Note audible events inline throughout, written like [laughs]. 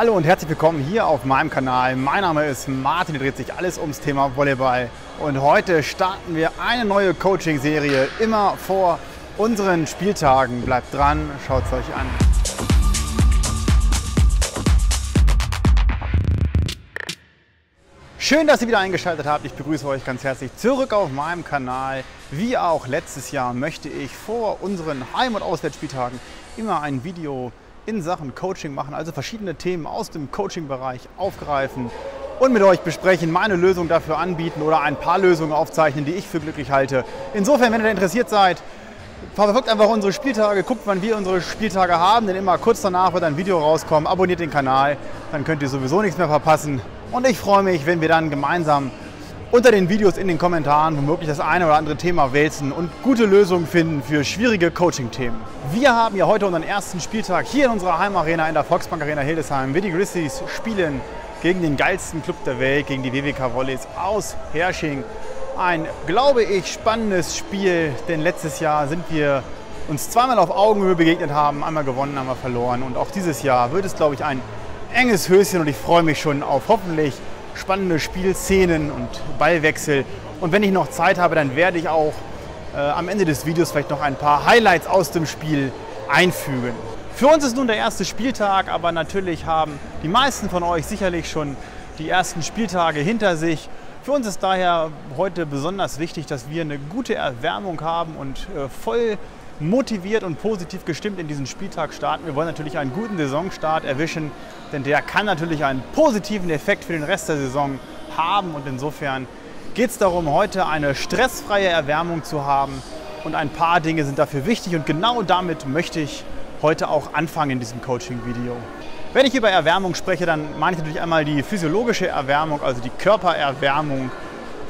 Hallo und herzlich willkommen hier auf meinem Kanal. Mein Name ist Martin, hier dreht sich alles ums Thema Volleyball. Und heute starten wir eine neue Coaching-Serie immer vor unseren Spieltagen. Bleibt dran, schaut es euch an. Schön, dass ihr wieder eingeschaltet habt. Ich begrüße euch ganz herzlich zurück auf meinem Kanal. Wie auch letztes Jahr möchte ich vor unseren Heim- und Auswärtsspieltagen immer ein Video in Sachen Coaching machen, also verschiedene Themen aus dem Coaching-Bereich aufgreifen und mit euch besprechen, meine Lösung dafür anbieten oder ein paar Lösungen aufzeichnen, die ich für glücklich halte. Insofern, wenn ihr interessiert seid, verfolgt einfach unsere Spieltage, guckt, wann wir unsere Spieltage haben, denn immer kurz danach wird ein Video rauskommen. Abonniert den Kanal, dann könnt ihr sowieso nichts mehr verpassen. Und ich freue mich, wenn wir dann gemeinsam unter den Videos in den Kommentaren womöglich das eine oder andere Thema wälzen und gute Lösungen finden für schwierige Coaching-Themen. Wir haben ja heute unseren ersten Spieltag hier in unserer Heimarena in der Volksbank Arena Hildesheim. Wir die Grizzlies spielen gegen den geilsten Club der Welt, gegen die WWK Volleys aus Hersching. Ein, glaube ich, spannendes Spiel, denn letztes Jahr sind wir uns zweimal auf Augenhöhe begegnet haben, einmal gewonnen, einmal verloren. Und auch dieses Jahr wird es, glaube ich, ein enges Höschen und ich freue mich schon auf hoffentlich spannende Spielszenen und Ballwechsel. Und wenn ich noch Zeit habe, dann werde ich auch äh, am Ende des Videos vielleicht noch ein paar Highlights aus dem Spiel einfügen. Für uns ist nun der erste Spieltag, aber natürlich haben die meisten von euch sicherlich schon die ersten Spieltage hinter sich. Für uns ist daher heute besonders wichtig, dass wir eine gute Erwärmung haben und äh, voll motiviert und positiv gestimmt in diesen Spieltag starten. Wir wollen natürlich einen guten Saisonstart erwischen, denn der kann natürlich einen positiven Effekt für den Rest der Saison haben. Und insofern geht es darum, heute eine stressfreie Erwärmung zu haben. Und ein paar Dinge sind dafür wichtig und genau damit möchte ich heute auch anfangen in diesem Coaching-Video. Wenn ich über Erwärmung spreche, dann meine ich natürlich einmal die physiologische Erwärmung, also die Körpererwärmung.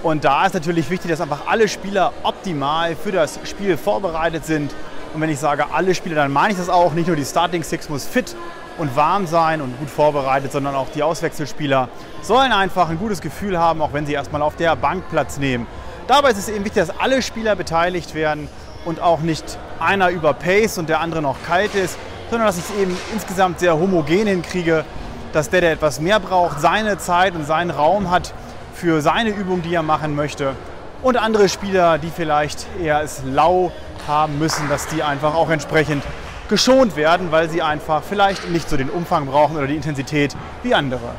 Und da ist natürlich wichtig, dass einfach alle Spieler optimal für das Spiel vorbereitet sind. Und wenn ich sage alle Spieler, dann meine ich das auch. Nicht nur die Starting Six muss fit und warm sein und gut vorbereitet, sondern auch die Auswechselspieler sollen einfach ein gutes Gefühl haben, auch wenn sie erstmal auf der Bank Platz nehmen. Dabei ist es eben wichtig, dass alle Spieler beteiligt werden und auch nicht einer überpace und der andere noch kalt ist, sondern dass ich es eben insgesamt sehr homogen hinkriege, dass der, der etwas mehr braucht, seine Zeit und seinen Raum hat für seine Übung, die er machen möchte. Und andere Spieler, die vielleicht eher es lau haben müssen, dass die einfach auch entsprechend geschont werden, weil sie einfach vielleicht nicht so den Umfang brauchen oder die Intensität wie andere.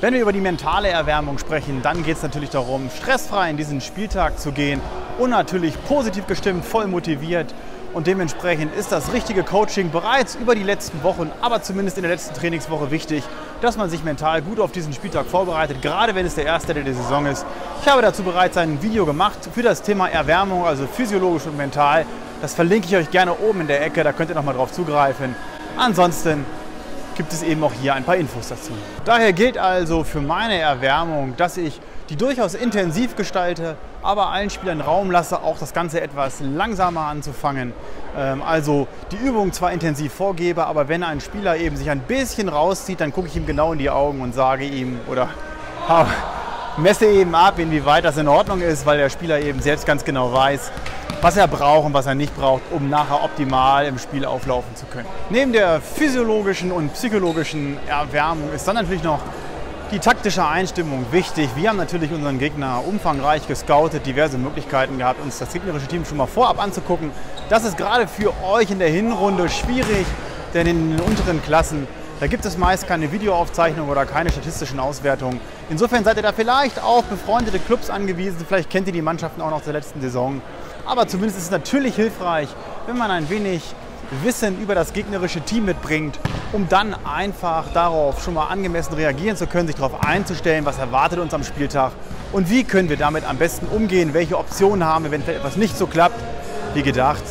Wenn wir über die mentale Erwärmung sprechen, dann geht es natürlich darum, stressfrei in diesen Spieltag zu gehen und natürlich positiv gestimmt, voll motiviert. Und dementsprechend ist das richtige Coaching bereits über die letzten Wochen, aber zumindest in der letzten Trainingswoche wichtig, dass man sich mental gut auf diesen Spieltag vorbereitet, gerade wenn es der erste der Saison ist. Ich habe dazu bereits ein Video gemacht für das Thema Erwärmung, also physiologisch und mental. Das verlinke ich euch gerne oben in der Ecke, da könnt ihr nochmal drauf zugreifen. Ansonsten gibt es eben auch hier ein paar Infos dazu. Daher gilt also für meine Erwärmung, dass ich die durchaus intensiv gestalte, aber allen Spielern Raum lasse, auch das Ganze etwas langsamer anzufangen. Ähm, also die Übung zwar intensiv vorgebe, aber wenn ein Spieler eben sich ein bisschen rauszieht, dann gucke ich ihm genau in die Augen und sage ihm oder [laughs] messe eben ab, inwieweit das in Ordnung ist, weil der Spieler eben selbst ganz genau weiß, was er braucht und was er nicht braucht, um nachher optimal im Spiel auflaufen zu können. Neben der physiologischen und psychologischen Erwärmung ist dann natürlich noch die taktische Einstimmung wichtig. Wir haben natürlich unseren Gegner umfangreich gescoutet, diverse Möglichkeiten gehabt, uns das gegnerische Team schon mal vorab anzugucken. Das ist gerade für euch in der Hinrunde schwierig, denn in den unteren Klassen da gibt es meist keine Videoaufzeichnung oder keine statistischen Auswertungen. Insofern seid ihr da vielleicht auf befreundete Clubs angewiesen. Vielleicht kennt ihr die Mannschaften auch noch der letzten Saison. Aber zumindest ist es natürlich hilfreich, wenn man ein wenig Wissen über das gegnerische Team mitbringt, um dann einfach darauf schon mal angemessen reagieren zu können, sich darauf einzustellen, was erwartet uns am Spieltag und wie können wir damit am besten umgehen, welche Optionen haben wir, wenn etwas nicht so klappt wie gedacht.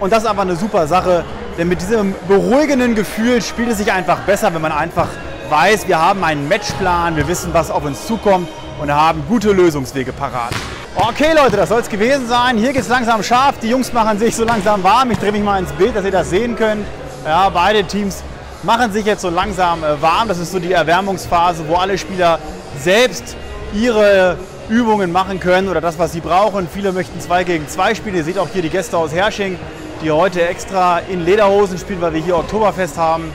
Und das ist einfach eine super Sache, denn mit diesem beruhigenden Gefühl spielt es sich einfach besser, wenn man einfach weiß, wir haben einen Matchplan, wir wissen, was auf uns zukommt und haben gute Lösungswege parat. Okay Leute, das soll es gewesen sein. Hier geht es langsam scharf. Die Jungs machen sich so langsam warm. Ich drehe mich mal ins Bild, dass ihr das sehen könnt. Ja, beide Teams machen sich jetzt so langsam äh, warm. Das ist so die Erwärmungsphase, wo alle Spieler selbst ihre Übungen machen können oder das, was sie brauchen. Viele möchten 2 gegen 2 spielen. Ihr seht auch hier die Gäste aus Hersching, die heute extra in Lederhosen spielen, weil wir hier Oktoberfest haben.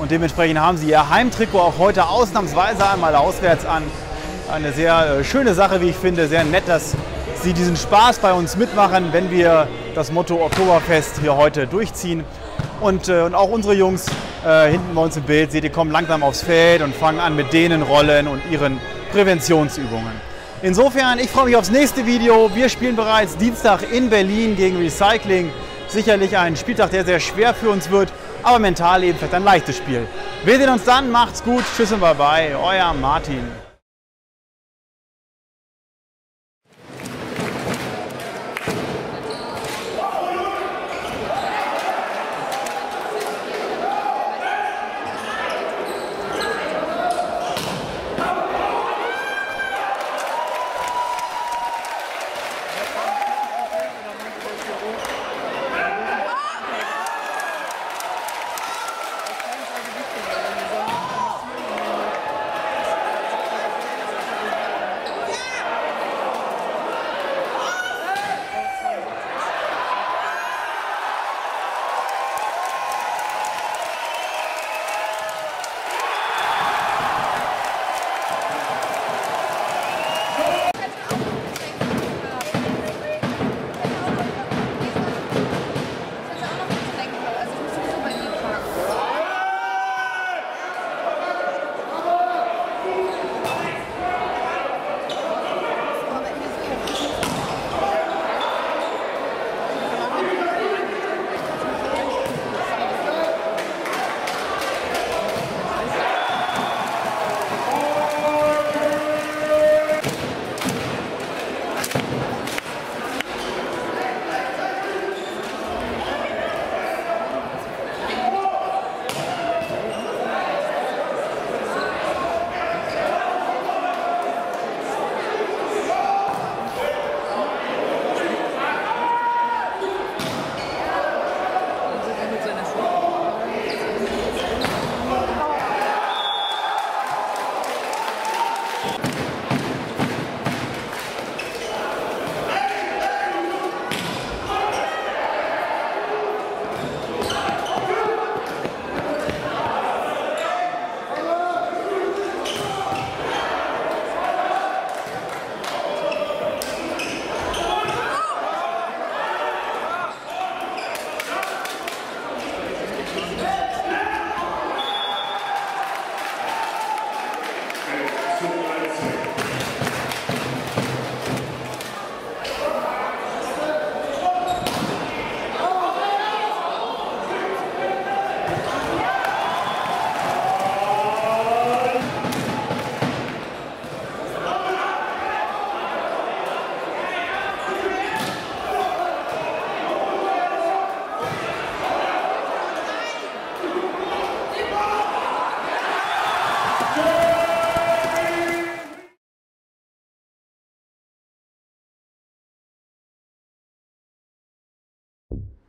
Und dementsprechend haben sie ihr Heimtrikot auch heute ausnahmsweise einmal auswärts an. Eine sehr äh, schöne Sache, wie ich finde. Sehr nett, dass sie diesen Spaß bei uns mitmachen, wenn wir das Motto Oktoberfest hier heute durchziehen. Und, äh, und auch unsere Jungs äh, hinten bei uns im Bild, seht ihr, kommen langsam aufs Feld und fangen an mit denen Rollen und ihren Präventionsübungen. Insofern, ich freue mich aufs nächste Video. Wir spielen bereits Dienstag in Berlin gegen Recycling. Sicherlich ein Spieltag, der sehr schwer für uns wird, aber mental eben vielleicht ein leichtes Spiel. Wir sehen uns dann, macht's gut, tschüss und bye bye, euer Martin.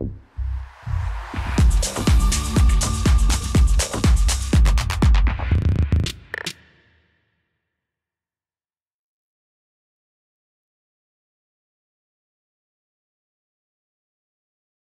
you.